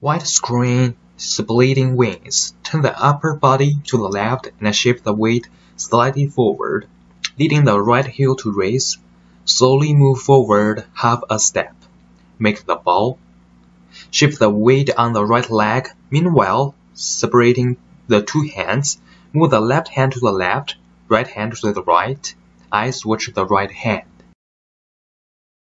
White crane spreading wings. Turn the upper body to the left and shift the weight slightly forward, leading the right heel to raise. Slowly move forward half a step. Make the ball. Shift the weight on the right leg. Meanwhile, separating the two hands, move the left hand to the left, right hand to the right. I switch the right hand.